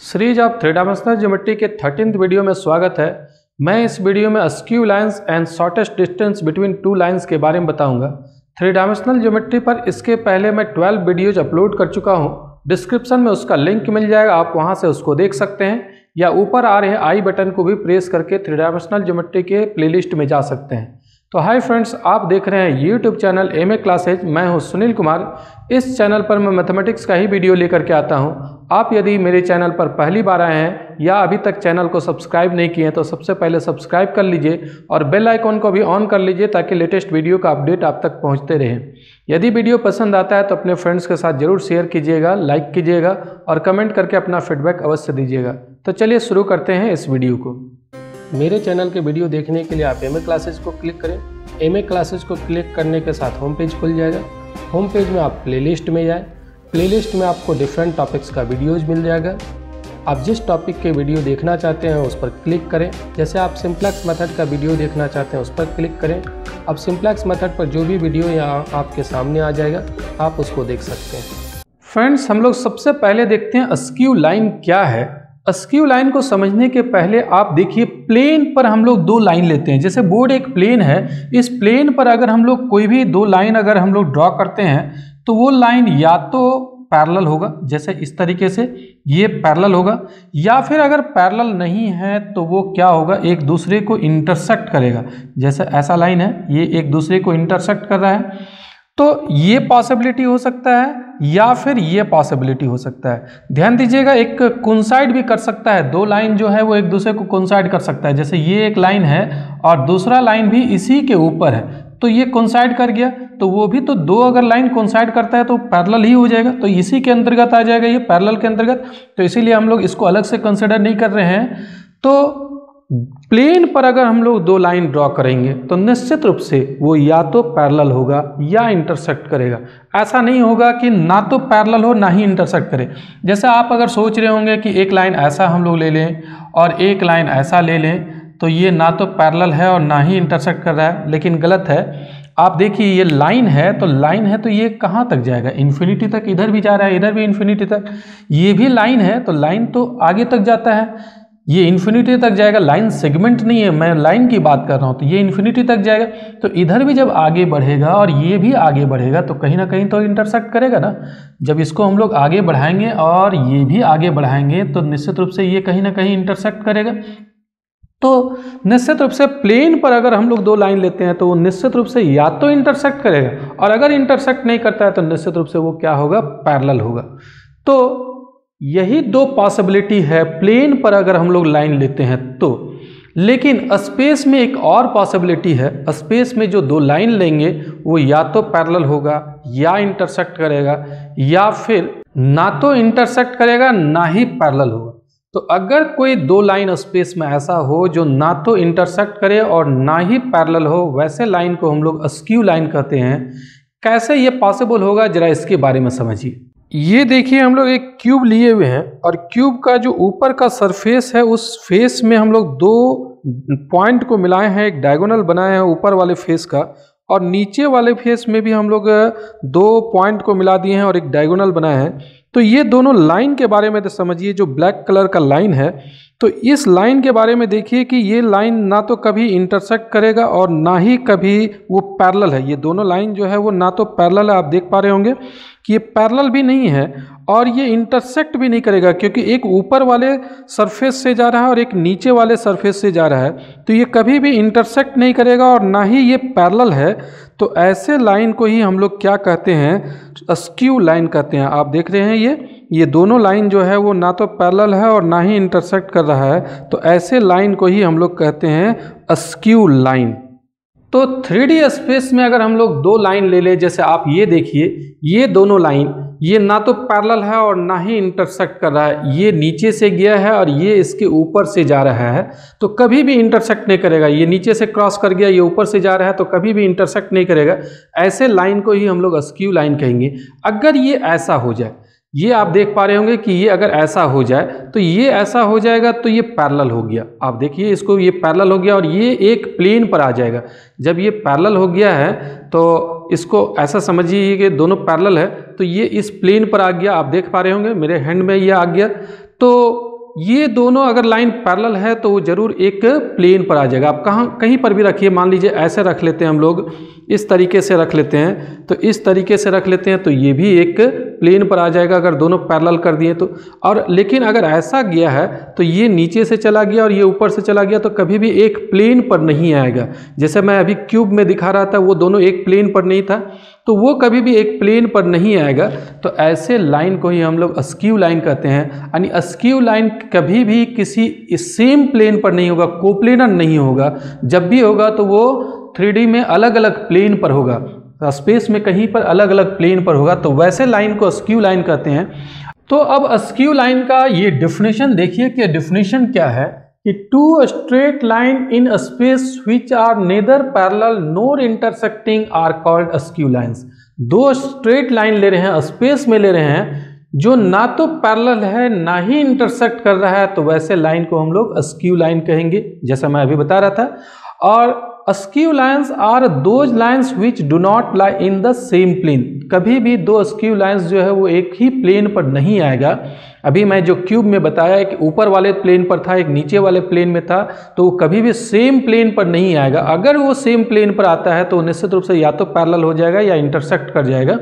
Series of three dimensional geometry के thirteen video में स्वागत है। मैं इस वीडियो में askew lines and shortest distance between two lines के बारे में बताऊँगा। थ्री डायमेंशनल ज्योमेट्री पर इसके पहले मैं 12 वीडियोज़ अपलोड कर चुका हूँ। डिस्क्रिप्शन में उसका लिंक मिल जाएगा, आप वहाँ से उसको देख सकते हैं। या ऊपर आ रहे आई बटन को भी प्रेस करके थ्री डायमेंशनल ज्योमेट्री के प्लेलिस्ट में जा सकते हैं। तो हाय फ्रेंड्स, आप देख रहे हैं YouTube channel M A classes मैं हूँ सुनील कुमार। इस चैनल पर मैं मैथमेटिक्स का ही वीडियो लेकर के आता हूँ। आप यदि मेरे चैनल पर पहली बार आए हैं या अभी तक चैनल को सब्सक्राइब नहीं किए हैं तो सबसे पहले सब्सक्राइब कर लीजिए और बेल आइकॉन को भी ऑन कर लीजिए ताकि लेटेस्ट वीडियो का अपडेट आप तक पहुँचते रहे। यदि वीडियो पसंद आता है तो अपने फ्रेंड्स के साथ ज़रूर शेयर कीजिएगा, लाइक कीजिएगा और कमेंट करके अपना फीडबैक अवश्य दीजिएगा। तो चलिए शुरू करते हैं इस वीडियो को। मेरे चैनल के वीडियो देखने के लिए आप एम क्लासेज को क्लिक करें। एम क्लासेज को क्लिक करने के साथ होम पेज खुल जाएगा। होम पेज में आप प्लेलिस्ट में जाएँ। प्लेलिस्ट में आपको डिफरेंट टॉपिक्स का वीडियोज़ मिल जाएगा। आप जिस टॉपिक के वीडियो देखना चाहते हैं, उस पर क्लिक करें। जैसे आप सिंप्लेक्स मेथड का वीडियो देखना चाहते हैं, उस पर क्लिक करें। अब सिंप्लेक्स मेथड पर जो भी वीडियो यहाँ आपके सामने आ जाएगा, आप उसको देख सकते हैं। फ्रेंड्स हम लोग सबसे पहले देखते हैं अस्क्यू लाइन क्या है। अस्क्यू लाइन को समझने के पहले आप देखिए प्लेन पर हम लोग दो लाइन लेते हैं। जैसे बोर्ड एक प्लेन है, इस प्लेन पर अगर हम लोग कोई भी दो लाइन अगर हम लोग ड्रॉ करते हैं तो वो लाइन या तो पैरेलल होगा, जैसे इस तरीके से ये पैरेलल होगा, या फिर अगर पैरेलल नहीं है तो वो क्या होगा, एक दूसरे को इंटरसेक्ट करेगा। जैसे ऐसा लाइन है, ये एक दूसरे को इंटरसेक्ट कर रहा है तो ये पॉसिबिलिटी हो सकता है या फिर ये पॉसिबिलिटी हो सकता है। ध्यान दीजिएगा, एक कोनसाइड भी कर सकता है, दो लाइन जो है वो एक दूसरे को कोनसाइड कर सकता है। जैसे ये एक लाइन है और दूसरा लाइन भी इसी के ऊपर है तो ये कोनसाइड कर गया तो वो भी तो दो अगर लाइन कोनसाइड करता है तो पैरेलल ही हो जाएगा। तो इसी के अंतर्गत आ जाएगा ये पैरेलल के अंतर्गत। तो इसीलिए हम लोग इसको अलग से कंसिडर नहीं कर रहे हैं। तो प्लेन पर अगर हम लोग दो लाइन ड्रॉ करेंगे तो निश्चित रूप से वो या तो पैरेलल होगा या इंटरसेक्ट करेगा। ऐसा नहीं होगा कि ना तो पैरेलल हो, ना ही इंटरसेक्ट करे। जैसे आप अगर सोच रहे होंगे कि एक लाइन ऐसा हम लोग ले लें और एक लाइन ऐसा ले लें तो ये ना तो पैरेलल है और ना ही इंटरसेक्ट कर रहा है, लेकिन गलत है। आप देखिए, ये लाइन है तो लाइन है तो ये कहाँ तक जाएगा? इन्फिनिटी तक इधर भी जा रहा है, इधर भी इन्फिनिटी तक। ये भी लाइन है तो लाइन तो आगे तक जाता है। ये इन्फिनिटी तक जाएगा लाइन सेगमेंट नहीं है, मैं लाइन की बात कर रहा हूँ तो ये इन्फिनिटी तक जाएगा। तो इधर भी जब आगे बढ़ेगा और ये भी आगे बढ़ेगा तो कहीं ना कहीं तो इंटरसेक्ट करेगा ना। जब इसको हम लोग आगे बढ़ाएँगे और ये भी आगे बढ़ाएँगे तो निश्चित रूप से ये कहीं ना कहीं इंटरसेक्ट करेगा। तो निश्चित रूप से प्लेन पर अगर हम लोग दो लाइन लेते हैं तो वो निश्चित रूप से या तो इंटरसेक्ट करेगा और अगर इंटरसेक्ट नहीं करता है तो निश्चित रूप से वो क्या होगा? पैरल होगा। तो यही दो पॉसिबिलिटी है प्लेन पर अगर हम लोग लाइन लेते हैं तो। लेकिन स्पेस में एक और पॉसिबिलिटी है स्पेस में जो दो लाइन लेंगे, वो या तो पैरेलल होगा, या इंटरसेक्ट करेगा, या फिर ना तो इंटरसेक्ट करेगा, ना ही पैरेलल होगा। तो अगर कोई दो लाइन स्पेस में ऐसा हो जो ना तो इंटरसेक्ट करे और ना ही पैरेलल हो, वैसे लाइन को हम लोग अस्क्यू लाइन कहते हैं, कैसे ये पॉसिबल होगा जरा इसके बारे में समझिए। ये देखिए हम लोग एक क्यूब लिए हुए हैं और क्यूब का जो ऊपर का सरफेस है, उस फेस में हम लोग दो पॉइंट को मिलाए हैं, एक डायगोनल बनाए हैं ऊपर वाले फेस का और नीचे वाले फेस में भी हम लोग दो पॉइंट को मिला दिए हैं और एक डायगोनल बनाए हैं। तो ये दोनों लाइन के बारे में तो समझिए, जो ब्लैक कलर का लाइन है तो इस लाइन के बारे में देखिए कि ये लाइन ना तो कभी इंटरसेक्ट करेगा और ना ही कभी वो पैरेलल है। ये दोनों लाइन जो है वो ना तो पैरेलल है, आप देख पा रहे होंगे कि ये पैरेलल भी नहीं है और ये इंटरसेक्ट भी नहीं करेगा क्योंकि एक ऊपर वाले सरफेस से जा रहा है और एक नीचे वाले सरफेस से जा रहा है। तो ये कभी भी इंटरसेक्ट नहीं करेगा और ना ही ये पैरेलल है। तो ऐसे लाइन को ही हम लोग क्या कहते हैं? स्क्यू लाइन कहते हैं। आप देख रहे हैं ये। ये दोनों लाइन जो है वो ना तो पैरेलल है और ना ही इंटरसेक्ट कर रहा है। तो ऐसे लाइन को ही हम लोग कहते हैं स्क्यू लाइन। तो थ्री स्पेस में अगर हम लोग दो लाइन ले लें, जैसे आप ये देखिए, ये दोनों लाइन, ये ना तो पैरेलल है और ना ही इंटरसेक्ट कर रहा है। ये नीचे से गया है और ये इसके ऊपर से जा रहा है। तो कभी भी इंटरसेक्ट नहीं करेगा। ये नीचे से क्रॉस कर गया, ये ऊपर से जा रहा है तो कभी भी इंटरसेक्ट नहीं करेगा। ऐसे लाइन को ही हम लोग अस्क्यू लाइन कहेंगे। अगर ये ऐसा हो जाए ये आप देख पा रहे होंगे कि ये अगर ऐसा हो जाए तो ये ऐसा हो जाएगा तो ये पैरल हो गया। आप देखिए, इसको ये पैरल हो गया और ये एक प्लेन पर आ जाएगा। जब ये पैरल हो गया है तो इसको ऐसा समझिए कि दोनों पैरल है तो ये इस प्लेन पर आ गया। आप देख पा रहे होंगे, मेरे हैंड में ये आ गया। तो ये दोनों अगर लाइन पैरेलल है तो वो ज़रूर एक प्लेन पर आ जाएगा। आप कहाँ कहीं पर भी रखिए। मान लीजिए ऐसे रख लेते हैं हम लोग। इस तरीके से रख लेते हैं। तो इस तरीके से रख लेते हैं तो ये भी एक प्लेन पर आ जाएगा अगर दोनों पैरेलल कर दिए तो। और लेकिन अगर ऐसा गया है तो ये नीचे से चला गया और ये ऊपर से चला गया तो कभी भी एक प्लेन पर नहीं आएगा। जैसे मैं अभी क्यूब में दिखा रहा था वो दोनों एक प्लेन पर नहीं था। तो वो कभी भी एक प्लेन पर नहीं आएगा। तो ऐसे लाइन को ही हम लोग अस्क्यू लाइन कहते हैं। यानी अस्क्यू लाइन कभी भी किसी सेम प्लेन पर नहीं होगा कोप्लेनर नहीं होगा। जब भी होगा तो वो थ्री में अलग अलग प्लेन पर होगा। स्पेस में कहीं पर अलग अलग प्लेन पर होगा। तो वैसे लाइन को अस्क्यू लाइन कहते हैं। तो अब अस्क्यू लाइन का ये डिफिनेशन देखिए कि डिफिनेशन क्या है। कि two straight line in space which are neither parallel nor intersecting are called askew lines दो स्ट्रेट लाइन ले रहे हैं स्पेस में ले रहे हैं, जो ना तो पैरल है, ना ही इंटरसेक्ट कर रहा है तो वैसे लाइन को हम लोग अस्क्यू लाइन कहेंगे, जैसा मैं अभी बता रहा था। और askew lines are those lines which do not lie in the same plane कभी भी दो अस्क्यू लाइन्स जो है, वो एक ही प्लेन पर नहीं आएगा। अभी मैं जो क्यूब में बताया कि ऊपर वाले प्लेन पर था, एक नीचे वाले प्लेन में था तो वो कभी भी सेम प्लेन पर नहीं आएगा। अगर वो सेम प्लेन पर आता है तो निश्चित रूप से या तो पैरल हो जाएगा या इंटरसेक्ट कर जाएगा।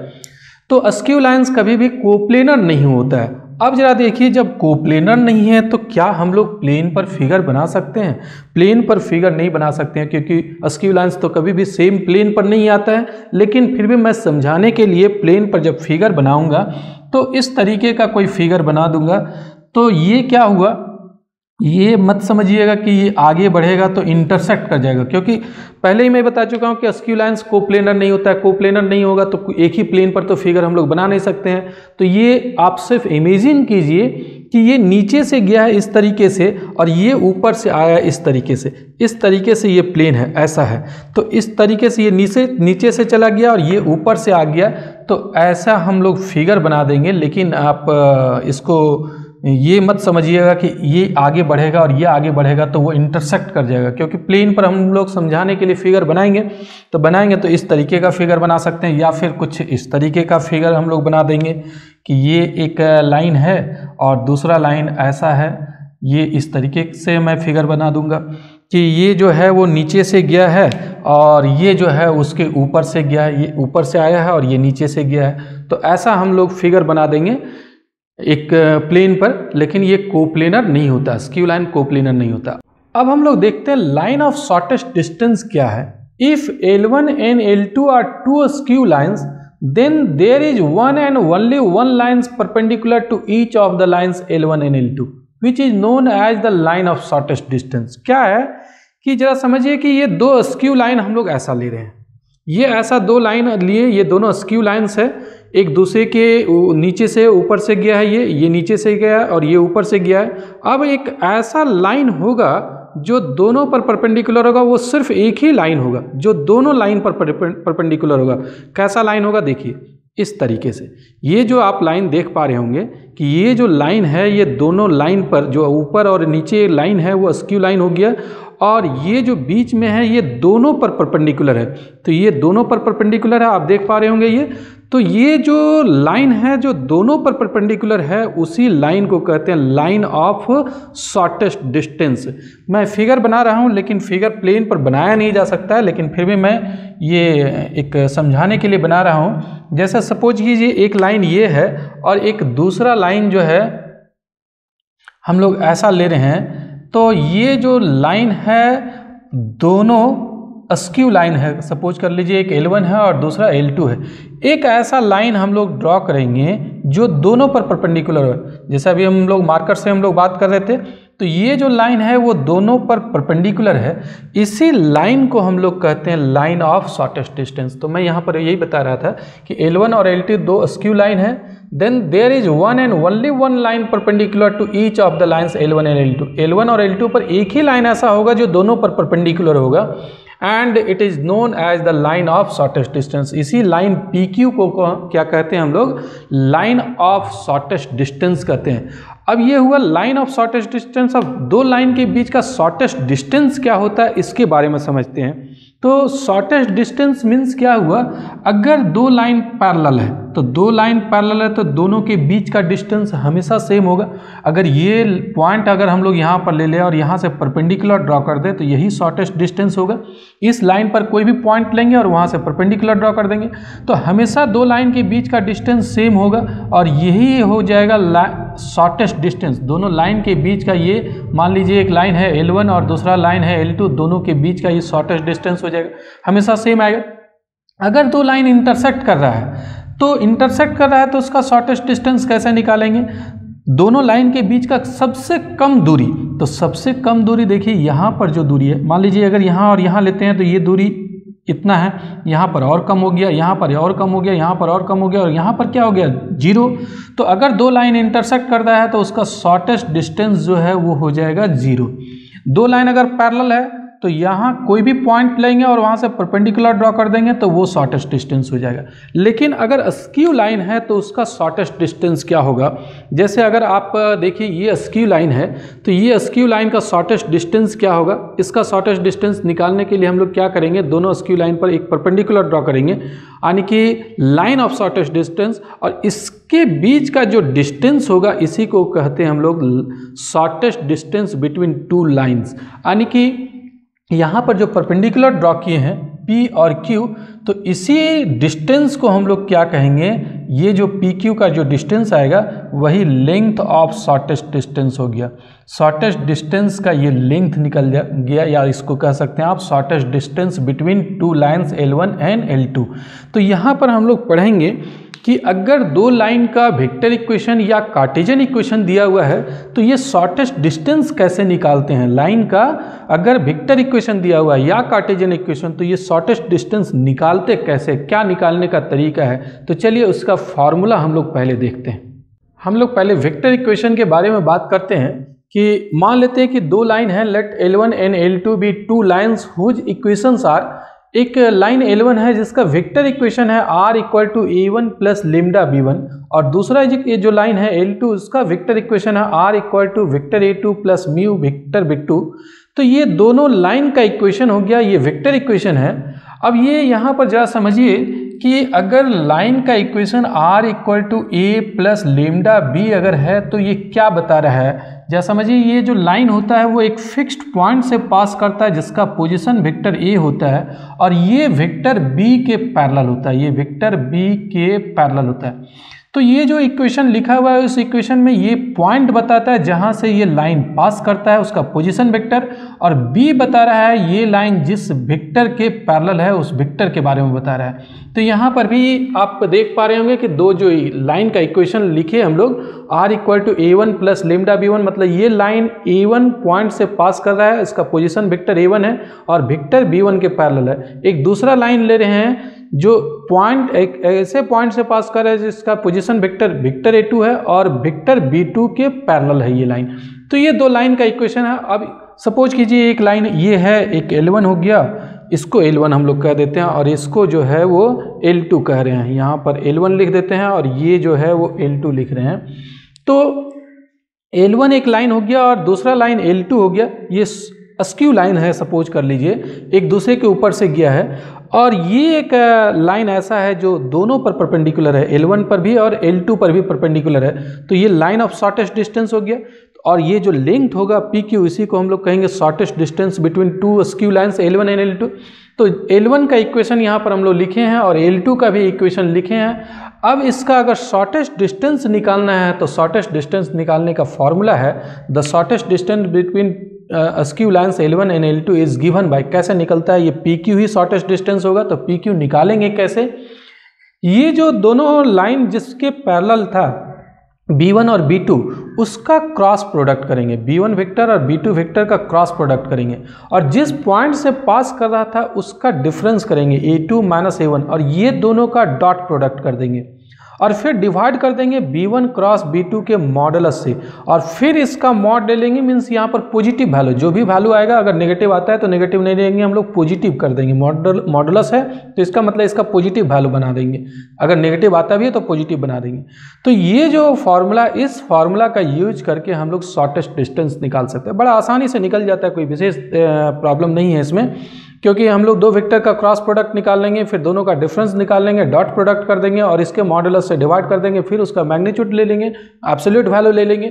तो अस्क्यू लाइन्स कभी भी कोप्लेनर नहीं होता है। अब जरा देखिए, जब कोप्लेनर नहीं है तो क्या हम लोग प्लेन पर फिगर बना सकते हैं? प्लेन पर फिगर नहीं बना सकते हैं, क्योंकि अस्क्यू लाइन्स तो कभी भी सेम प्लेन पर नहीं आता है। लेकिन फिर भी मैं समझाने के लिए प्लेन पर जब फिगर बनाऊँगा तो इस तरीके का कोई फिगर बना दूँगा। तो ये क्या हुआ? ये मत समझिएगा कि ये आगे बढ़ेगा तो इंटरसेक्ट कर जाएगा, क्योंकि पहले ही मैं बता चुका हूँ कि अस्क्यू लाइन्स कोप्लेनर नहीं होता है। कोप्लेनर नहीं होगा तो एक ही प्लेन पर तो फिगर हम लोग बना नहीं सकते हैं। तो ये आप सिर्फ़ इमेजिन कीजिए कि ये नीचे से गया है इस तरीके से और ये ऊपर से आया इस तरीके से। इस तरीके से ये प्लेन है, ऐसा है। तो इस तरीके से ये नीचे नीचे से चला गया और ये ऊपर से आ गया। तो ऐसा हम लोग फिगर बना देंगे, लेकिन आप इसको ये मत समझिएगा कि ये आगे बढ़ेगा और ये आगे बढ़ेगा तो वो इंटरसेक्ट कर जाएगा, क्योंकि प्लेन पर हम लोग समझाने के लिए फिगर बनाएँगे। तो बनाएँगे तो इस तरीके का फिगर बना सकते हैं, या फिर कुछ इस तरीके का फिगर हम लोग बना देंगे कि ये एक लाइन है और दूसरा लाइन ऐसा है, ये इस तरीके से मैं फिगर बना दूँगा। कि ये जो है वो नीचे से गया है और ये जो है उसके ऊपर से गया है, ये ऊपर से आया है और ये नीचे से गया है। तो ऐसा हम लोग फिगर बना देंगे एक प्लेन पर, लेकिन ये कोप्लेनर नहीं होता स्क्यू लाइन कोप्लेनर नहीं होता। अब हम लोग देखते हैं लाइन ऑफ़ शॉर्टेस्ट डिस्टेंस क्या है। If L1 and L two are two skew lines then there is one and only one lines perpendicular to each of the lines L1 and L2 which is known as the line of shortest distance क्या है? कि जरा समझिए कि ये दो skew line हम लोग ऐसा ले रहे हैं। ये ऐसा दो लाइन लिए, ये दोनों स्क्यू लाइन्स है। एक दूसरे के नीचे से ऊपर से गया है ये ये नीचे से गया और ये ऊपर से गया है। अब एक ऐसा लाइन होगा जो दोनों पर परपेंडिकुलर होगा, वो सिर्फ़ एक ही लाइन होगा, जो दोनों लाइन पर परपेंडिकुलर होगा। कैसा लाइन होगा? देखिए इस तरीके से। ये जो आप लाइन देख पा रहे होंगे कि ये जो लाइन है, ये दोनों लाइन पर जो ऊपर और नीचे लाइन है, वो स्क्यू लाइन हो गया और ये जो बीच में है, ये दोनों पर परपेंडिकुलर है। तो ये दोनों पर परपेंडिकुलर है, आप देख पा रहे होंगे ये। तो ये जो लाइन है, जो दोनों पर परपेंडिकुलर है, उसी लाइन को कहते हैं लाइन ऑफ़ शॉर्टेस्ट डिस्टेंस। मैं फिगर बना रहा हूँ, लेकिन फिगर प्लेन पर बनाया नहीं जा सकता है, लेकिन फिर भी मैं ये एक समझाने के लिए बना रहा हूँ। जैसा सपोज़ कीजिए, एक लाइन ये है और एक दूसरा लाइन जो है, हम लोग ऐसा ले रहे हैं तो ये जो लाइन है, दोनों अस्क्यू लाइन है। सपोज़ कर लीजिए, एक L1 है और दूसरा L2 है। एक ऐसा लाइन हम लोग ड्रॉ करेंगे जो दोनों पर परपेंडिकुलर है। जैसे अभी हम लोग मार्कर से हम लोग बात कर रहे थे तो ये जो लाइन है, वो दोनों पर परपेंडिकुलर है। इसी लाइन को हम लोग कहते हैं लाइन ऑफ़ शॉर्टेस्ट डिस्टेंस। तो मैं यहाँ पर यही बता रहा था कि L1 और L2 दो स्क्यू लाइन है। Then there is one and only one line perpendicular to each of the lines L1 and L2 L1 और L2 पर एक ही लाइन ऐसा होगा जो दोनों पर परपेंडिकुलर होगा। And it is known as the line of shortest distance इसी लाइन पी क्यू को क्या कहते हैं हम लोग? लाइन ऑफ़ शॉर्टेस्ट डिस्टेंस कहते हैं। अब ये हुआ लाइन ऑफ़ शॉर्टेस्ट डिस्टेंस अब दो लाइन के बीच का शॉर्टेस्ट डिस्टेंस क्या होता है, इसके बारे में समझते हैं। तो शॉर्टेस्ट डिस्टेंस मीन्स क्या हुआ? अगर दो लाइन पैरेलल है तो दो लाइन पैरेलल है तो दोनों के बीच का डिस्टेंस हमेशा सेम होगा। अगर ये पॉइंट अगर हम लोग यहाँ पर ले लें और यहाँ से परपेंडिकुलर ड्रॉ कर दें तो यही शॉर्टेस्ट डिस्टेंस होगा। इस लाइन पर कोई भी पॉइंट लेंगे और वहाँ से परपेंडिकुलर ड्रॉ कर देंगे। तो हमेशा दो लाइन के बीच का डिस्टेंस सेम होगा और यही हो जाएगा शॉर्टेस्ट डिस्टेंस दोनों लाइन के बीच का ये, मान लीजिए एक लाइन है L1 और दूसरा लाइन है L2 दोनों के बीच का ये शॉर्टेस्ट डिस्टेंस हो जाएगा। हमेशा सेम आएगा। अगर दो लाइन इंटरसेक्ट कर रहा है तो इंटरसेक्ट कर रहा है तो उसका शॉर्टेस्ट डिस्टेंस कैसे निकालेंगे? दोनों लाइन के बीच का सबसे कम दूरी तो सबसे कम दूरी देखिए, यहाँ पर जो दूरी है, मान लीजिए अगर यहाँ और यहाँ लेते हैं तो ये दूरी इतना है, यहाँ पर और कम हो गया, यहाँ पर और कम हो गया, यहाँ पर और कम हो गया, और यहाँ पर क्या हो गया? ज़ीरो। तो अगर दो लाइन इंटरसेक्ट करता है तो उसका शॉर्टेस्ट डिस्टेंस जो है, वो हो जाएगा ज़ीरो। दो लाइन अगर पैरल है तो यहाँ कोई भी पॉइंट लेंगे और वहाँ से परपेंडिकुलर ड्रॉ कर देंगे तो वो शॉर्टेस्ट डिस्टेंस हो जाएगा। लेकिन अगर स्क्यू लाइन है तो उसका शॉर्टेस्ट डिस्टेंस क्या होगा? जैसे अगर आप देखिए, ये स्क्यू लाइन है तो ये स्क्यू लाइन का शॉर्टेस्ट डिस्टेंस क्या होगा? इसका शॉर्टेस्ट डिस्टेंस निकालने के लिए हम लोग क्या करेंगे? दोनों स्क्यू लाइन पर एक परपेंडिकुलर ड्रॉ करेंगे, यानी कि लाइन ऑफ़ शॉर्टेस्ट डिस्टेंस और इसके बीच का जो डिस्टेंस होगा, इसी को कहते हैं हम लोग shortest distance between two lines यानी कि यहाँ पर जो परपेंडिकुलर ड्रॉ किए हैं, P और Q तो इसी डिस्टेंस को हम लोग क्या कहेंगे? ये जो पी क्यू का जो डिस्टेंस आएगा, वही लेंथ ऑफ़ शॉर्टेस्ट डिस्टेंस हो गया। शॉर्टेस्ट डिस्टेंस का ये लेंथ निकल गया, या इसको कह सकते हैं आप shortest distance between two lines L1 and L2 तो यहाँ पर हम लोग पढ़ेंगे कि अगर दो लाइन का वेक्टर इक्वेशन या कार्टेजन इक्वेशन दिया हुआ है तो ये शॉर्टेस्ट डिस्टेंस कैसे निकालते हैं? लाइन का अगर वेक्टर इक्वेशन दिया हुआ है या कार्टेजन इक्वेशन तो ये शॉर्टेस्ट डिस्टेंस निकालते कैसे? क्या निकालने का तरीका है? तो चलिए उसका फॉर्मूला हम लोग पहले देखते हैं। हम लोग पहले वेक्टर इक्वेशन के बारे में बात करते हैं कि मान लेते हैं कि दो लाइन है, let L one and L two be two lines whose equations are एक लाइन L1 है जिसका वेक्टर इक्वेशन है R equal to A one plus lambda B one और दूसरा ये जो लाइन है L2 उसका वेक्टर इक्वेशन है R equal to vector A two plus mu vector B two तो ये दोनों लाइन का इक्वेशन हो गया, ये वेक्टर इक्वेशन है। अब ये यहाँ पर जरा समझिए कि अगर लाइन का equation R equal to A plus lambda B अगर है तो ये क्या बता रहा है? जैसा समझिए, ये जो लाइन होता है, वो एक फिक्स्ड पॉइंट से पास करता है, जिसका पोजीशन वेक्टर ए होता है, और ये वेक्टर बी के पैरेलल होता है, ये वेक्टर बी के पैरेलल होता है। तो ये जो इक्वेशन लिखा हुआ है, उस इक्वेशन में ये पॉइंट बताता है जहाँ से ये लाइन पास करता है, उसका पोजीशन वेक्टर और बी बता रहा है ये लाइन जिस वेक्टर के पैरेलल है, उस वेक्टर के बारे में बता रहा है। तो यहाँ पर भी आप देख पा रहे होंगे कि दो जो लाइन का इक्वेशन लिखे हम लोग R equal to A one plus lambda B one मतलब ये लाइन ए वन पॉइंट से पास कर रहा है, इसका पोजिशन विक्टर ए वन है, और विक्टर बी वन के पैरल है। एक दूसरा लाइन ले रहे हैं जो पॉइंट एक ऐसे पॉइंट से पास कर रहा है जिसका position vector vector A two है और विक्टर बी टू के पैरल है ये लाइन तो ये दो लाइन का इक्वेशन है। अब सपोज़ कीजिए एक लाइन ये है, एक एल वन हो गया, इसको L1 हम लोग कह देते हैं और इसको जो है वो एल टू कह रहे हैं। यहाँ पर L1 लिख देते हैं और ये जो है वो एल टू लिख रहे हैं। तो L1 एक लाइन हो गया और दूसरा लाइन एल टू हो गया। ये अस्क्यू लाइन है सपोज़ कर लीजिए। एक दूसरे के ऊपर से गया है और ये एक लाइन ऐसा है जो दोनों पर परपेंडिकुलर है L1 पर भी और L2 पर भी परपेंडिकुलर है। तो ये लाइन ऑफ़ शॉर्टेस्ट डिस्टेंस हो गया और ये जो लेंथ होगा पी क्यू इसी को हम लोग कहेंगे shortest distance between two skew lines L one and L two तो एल वन का इक्वेशन यहाँ पर हम लोग लिखे हैं और एल टू का भी इक्वेशन लिखे हैं। अब इसका अगर शॉर्टेस्ट डिस्टेंस निकालना है तो शॉर्टेस्ट डिस्टेंस निकालने का फॉर्मूला है the shortest distance between skew lines L one and L two is given by कैसे निकलता है? ये पी क्यू ही शॉर्टेस्ट डिस्टेंस होगा तो पी क्यू निकालेंगे कैसे? ये जो दोनों लाइन जिसके पैरल था बी वन और B2 उसका क्रॉस प्रोडक्ट करेंगे। B1 वेक्टर और B2 वेक्टर का क्रॉस प्रोडक्ट करेंगे। और जिस पॉइंट से पास कर रहा था, उसका डिफरेंस करेंगे। A2 टू माइनस ए और ये दोनों का डॉट प्रोडक्ट कर देंगे। और फिर डिवाइड कर देंगे B one cross B two के मॉडलस से। और फिर इसका मॉड ले लेंगे मीन्स यहाँ पर पॉजिटिव वैल्यू जो भी वैल्यू आएगा, अगर नेगेटिव आता है तो नेगेटिव नहीं देंगे, हम लोग पॉजिटिव कर देंगे। मॉडल मॉडलस है तो इसका मतलब इसका पॉजिटिव वैल्यू बना देंगे। अगर नेगेटिव आता भी है तो पॉजिटिव बना देंगे। तो ये जो फार्मूला इस फॉर्मूला का यूज़ करके हम लोग शॉर्टेस्ट डिस्टेंस निकाल सकते हैं। बड़ा आसानी से निकल जाता है, कोई विशेष प्रॉब्लम नहीं है इसमें। क्योंकि हम लोग दो वेक्टर का क्रॉस प्रोडक्ट निकाल लेंगे, फिर दोनों का डिफरेंस निकाल लेंगे डॉट प्रोडक्ट कर देंगे और इसके मॉडुलस से डिवाइड कर देंगे, फिर उसका मैग्नीट्यूड ले लेंगे एब्सोल्यूट वैल्यू ले लेंगे।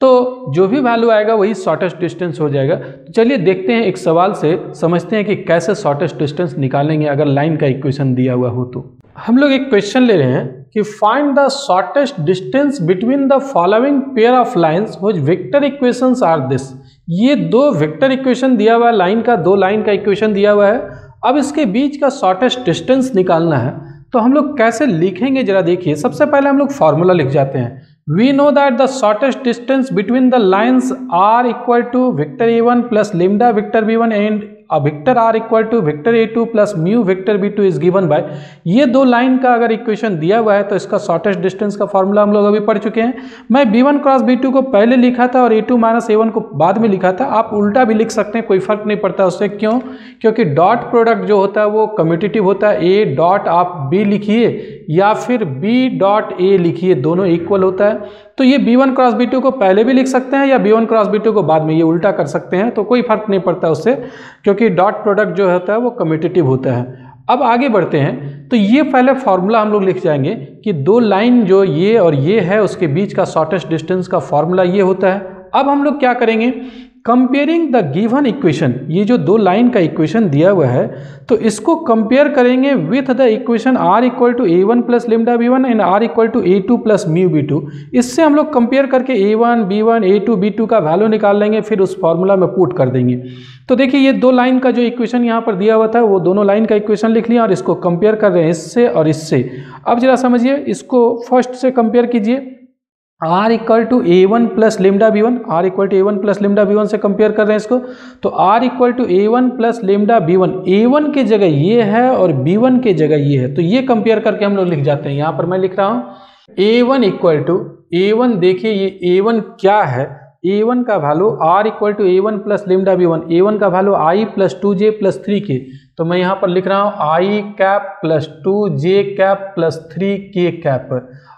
तो जो भी वैल्यू आएगा वही शॉर्टेस्ट डिस्टेंस हो जाएगा। तो चलिए देखते हैं एक सवाल से, समझते हैं कि कैसे शॉर्टेस्ट डिस्टेंस निकालेंगे अगर लाइन का इक्वेशन दिया हुआ हो तो। हम लोग एक क्वेश्चन ले रहे हैं। कि find the shortest distance between the following pair of lines which vector equations are this ये दो वेक्टर इक्वेशन दिया हुआ है लाइन का, दो लाइन का इक्वेशन दिया हुआ है। अब इसके बीच का शॉर्टेस्ट डिस्टेंस निकालना है। तो हम लोग कैसे लिखेंगे, जरा देखिए। सबसे पहले हम लोग फॉर्मूला लिख जाते हैं। We know that the shortest distance between the lines are equal to vector a1 plus lambda vector b1 and अब vector R equal to vector A two plus mu vector B two is given by ये दो line का अगर equation दिया हुआ है तो इसका शॉर्टेस्ट डिस्टेंस का फॉर्मूला हम लोग अभी पढ़ चुके हैं। मैं B one cross B two को पहले लिखा था और A two minus A one को बाद में लिखा था। आप उल्टा भी लिख सकते हैं, कोई फ़र्क नहीं पड़ता उससे। क्यों? क्योंकि डॉट प्रोडक्ट जो होता है, वो कम्यूटेटिव होता है। ए डॉट आप बी लिखिए या फिर बी डॉट ए लिखिए, दोनों इक्वल होता है। तो ये B one cross B two को पहले भी लिख सकते हैं या B one cross B two को बाद में ये उल्टा कर सकते हैं तो कोई फ़र्क नहीं पड़ता उससे, क्योंकि डॉट प्रोडक्ट जो होता है वो कम्यूटेटिव होता है। अब आगे बढ़ते हैं तो ये पहले फार्मूला हम लोग लिख जाएँगे कि दो लाइन जो ये और ये है, उसके बीच का शॉर्टेस्ट डिस्टेंस का फार्मूला ये होता है। अब हम लोग क्या करेंगे? कंपेयरिंग द गिवन इक्वेशन ये जो दो लाइन का इक्वेशन दिया हुआ है तो इसको कंपेयर करेंगे with the equation R equal to A one plus lambda B one and R equal to A two plus mu B two इससे हम लोग कंपेयर करके A one B one A two B two का value निकाल लेंगे, फिर उस formula में पुट कर देंगे। तो देखिए, ये दो लाइन का जो इक्वेशन यहाँ पर दिया हुआ था, वो दोनों लाइन का इक्वेशन लिख लिया और इसको कंपेयर कर रहे हैं इससे और इससे। अब जरा समझिए, इसको फ़र्स्ट से कंपेयर कीजिए। R equal to A one plus lambda B one R equal to A one plus lambda B one से कंपेयर कर रहे हैं इसको तो R equal to A one plus lambda B one A one के जगह ये है और बी वन के जगह ये है तो ये कंपेयर करके हम लोग लिख जाते हैं। यहाँ पर मैं लिख रहा हूँ A one equal to A one देखिए ये ए वन क्या है? ए वन का value R equal to A one plus lambda B one A one का value I plus two J plus three K तो मैं यहाँ पर लिख रहा हूँ I cap plus two J cap plus three K cap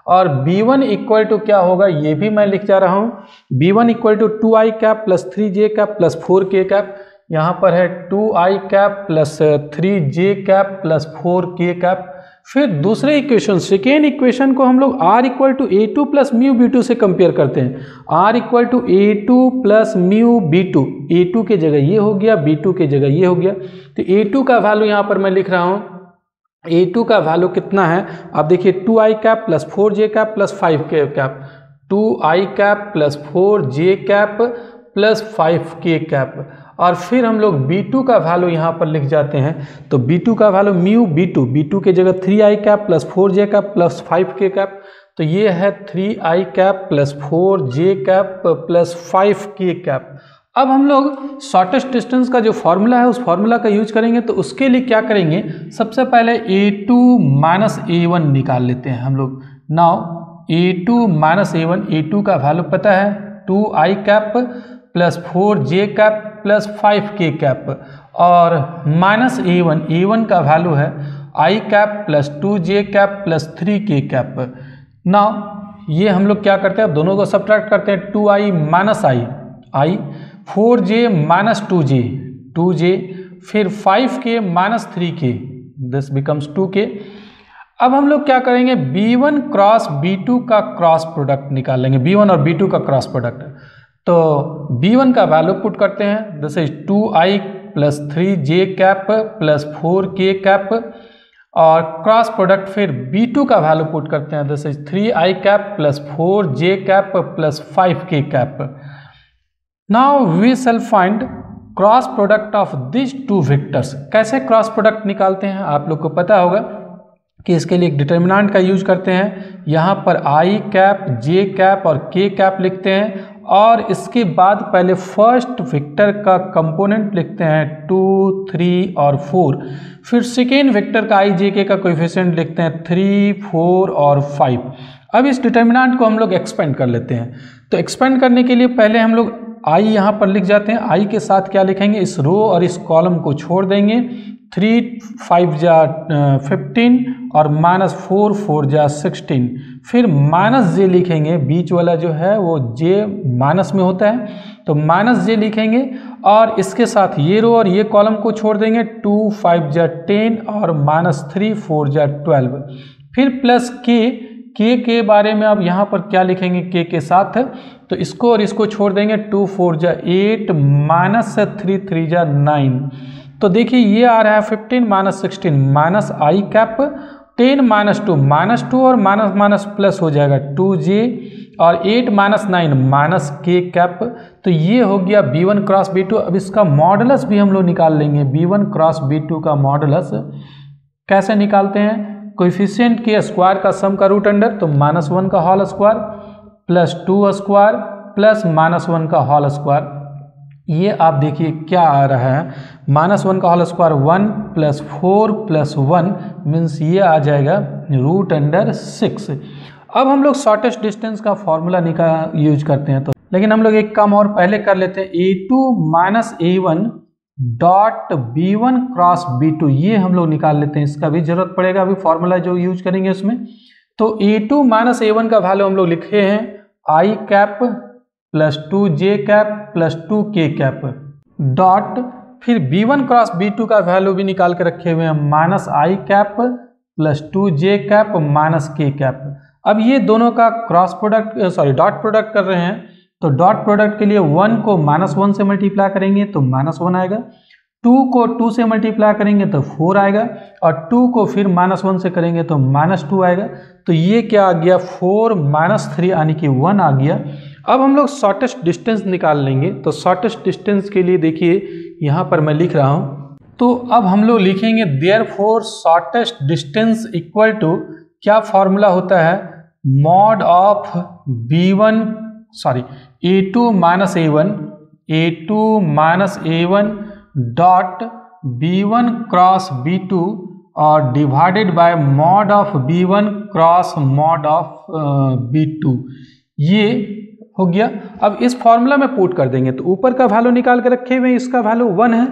और बी वन इक्वल टू क्या होगा, ये भी मैं लिख जा रहा हूँ। B one equal to two I cap plus three J cap plus four K cap यहाँ पर है two I cap plus three J cap plus four K cap फिर दूसरे इक्वेशन सेकेंड इक्वेशन को हम लोग r equal to A two plus mu B two से compare करते हैं। r equal to A two plus mu B two A two के जगह ये हो गया बी टू के जगह ये हो गया। तो ए टू का वैल्यू यहाँ पर मैं लिख रहा हूँ। ए टू का वैल्यू कितना है? आप देखिए two I cap plus four J cap plus five K cap two I cap plus four J cap plus five K cap और फिर हम लोग बी टू का वैल्यू यहाँ पर लिख जाते हैं। तो बी टू का वैल्यू म्यू B2 B2 के जगह three I cap plus four J cap plus five K cap तो ये है three I cap plus four J cap plus five K cap अब हम लोग शॉर्टेस्ट डिस्टेंस का जो फॉर्मूला है, उस फॉर्मूला का यूज़ करेंगे तो उसके लिए क्या करेंगे? सबसे पहले A two minus A one निकाल लेते हैं हम लोग। Now A two minus A one A two का वैल्यू पता है? Two I cap plus four J cap plus five K cap और minus A one A one का वैल्यू है I cap plus two J cap plus three K cap now ये हम लोग क्या करते हैं? दोनों को सब्ट्रैक्ट करते हैं। Two I minus I I four J minus two J two J, फिर five K minus three K this becomes two K. अब हम लोग क्या करेंगे? B one cross B two का क्रॉस प्रोडक्ट निकाल लेंगे बी वन और बी टू का क्रॉस प्रोडक्ट तो बी वन का वैल्यू पुट करते हैं। This is two I plus three J cap plus four K cap और क्रॉस प्रोडक्ट फिर बी टू का वैल्यू पुट करते हैं। This is three I cap plus four J cap plus five K cap now we shall find cross product of this two vectors कैसे cross product निकालते हैं? आप लोग को पता होगा कि इसके लिए एक डिटर्मिनांट का यूज़ करते हैं। यहाँ पर आई कैप जे कैप और के कैप लिखते हैं और इसके बाद पहले फ़र्स्ट वेक्टर का कंपोनेंट लिखते हैं। टू थ्री और फोर फिर सेकेंड वेक्टर का आई जे के का कोफिशेंट लिखते हैं। थ्री फोर और फाइव अब इस डिटर्मिनांट को हम लोग एक्सपेंड कर लेते हैं। तो एक्सपेंड करने के लिए पहले हम लोग आई यहाँ पर लिख जाते हैं, आई के साथ क्या लिखेंगे? इस रो और इस कॉलम को छोड़ देंगे। थ्री, फाइव जा फिफ्टीन और माइनस फोर फोर जा सिक्सटीन। फिर माइनस जे लिखेंगे, बीच वाला जो है वो जे माइनस में होता है। तो माइनस जे लिखेंगे और इसके साथ ये रो और ये कॉलम को छोड़ देंगे। टू, फाइव जा टेन और माइनस थ्री, फोर जा ट्वेल्व। फिर प्लस के के के बारे में अब यहाँ पर क्या लिखेंगे? के के साथ। तो इसको और इसको छोड़ देंगे टू फोर जा एट माइनस थ्री थ्री जा नाइन। तो देखिए ये आ रहा है fifteen minus sixteen minus i cap, ten minus two minus two और माइनस माइनस प्लस हो जाएगा टू जे और eight minus nine minus k cap. तो ये हो गया b one cross b two. अब इसका मॉडलस भी हम लोग निकाल लेंगे, b one cross b two का मॉडलस। कैसे निकालते हैं? कोइफिशियंट के स्क्वायर का सम का रूट अंडर तो माइनस वन का whole square. Plus two square plus minus one का हॉल स्क्वायर। ये आप देखिए क्या आ रहा है। माइनस वन का whole square one plus four plus one means ये आ जाएगा रूट अंडर सिक्स अब हम लोग शॉर्टेस्ट डिस्टेंस का फॉर्मूला निकाल यूज़ करते हैं तो। लेकिन हम लोग एक काम और पहले कर लेते हैं। A two minus A one dot B one cross B two ये हम लोग निकाल लेते हैं। इसका भी ज़रूरत पड़ेगा। अभी फॉर्मूला जो यूज़ करेंगे उसमें। तो A two minus A one का वैल्यू हम लोग लिखे हैं। I cap plus two J cap plus two K cap dot फिर B one cross B two का वैल्यू भी निकाल के रखे हुए हैं। Minus I cap plus two J cap minus K cap अब ये दोनों का cross product sorry dot product कर रहे हैं। तो डॉट प्रोडक्ट के लिए वन को माइनस वन से मल्टीप्लाई करेंगे तो माइनस वन आएगा। टू को टू से मल्टीप्लाई करेंगे तो फोर आएगा और टू को फिर माइनस वन से करेंगे तो माइनस टू आएगा। तो ये क्या आ गया? फोर माइनस थ्री यानी कि वन आ गया। अब हम लोग शॉर्टेस्ट डिस्टेंस निकाल लेंगे। तो शॉर्टेस्ट डिस्टेंस के लिए देखिए, यहाँ पर मैं लिख रहा हूँ। तो अब हम लोग लिखेंगे therefore shortest distance equal to क्या फॉर्मूला होता है? Mod of B one sorry A two minus A one A two minus A one dot B one cross B two और divided by mod of B one cross mod of B two ये हो गया। अब इस formula में put कर देंगे तो ऊपर का वैल्यू निकाल के रखे हुए इसका वैल्यू वन है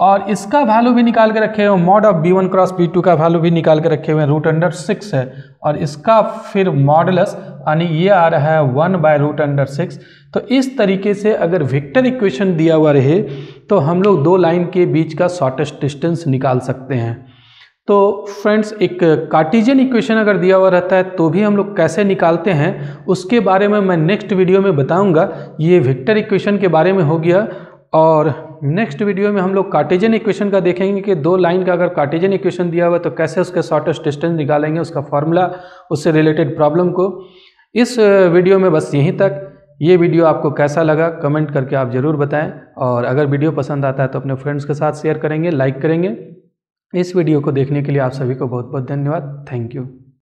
और इसका वैल्यू भी निकाल के रखे हुए mod of B one cross B two का वैल्यू भी निकाल के रखे हुए हैं रूट अंडर सिक्स है और इसका फिर मॉडलस यानी ये आ रहा है one by root under six तो इस तरीके से अगर विक्टर इक्वेशन दिया हुआ रहे तो हम लोग दो लाइन के बीच का शॉर्टेस्ट डिस्टेंस निकाल सकते हैं। तो फ्रेंड्स, एक कार्टिजियन इक्वेशन अगर दिया हुआ रहता है तो भी हम लोग कैसे निकालते हैं, उसके बारे में मैं नेक्स्ट वीडियो में बताऊँगा। ये विक्टर इक्वेशन के बारे में हो गया, और नेक्स्ट वीडियो में हम लोग कार्टिजियन इक्वेशन का देखेंगे कि दो लाइन का अगर कार्टिजियन इक्वेशन दिया हुआ तो कैसे उसके शॉर्टेस्ट डिस्टेंस निकालेंगे, उसका फॉर्मूला उससे रिलेटेड प्रॉब्लम को। इस वीडियो में बस यहीं तक। ये वीडियो आपको कैसा लगा कमेंट करके आप ज़रूर बताएँ, और अगर वीडियो पसंद आता है तो अपने फ्रेंड्स के साथ शेयर करेंगे लाइक करेंगे। इस वीडियो को देखने के लिए आप सभी को बहुत बहुत धन्यवाद। Thank you.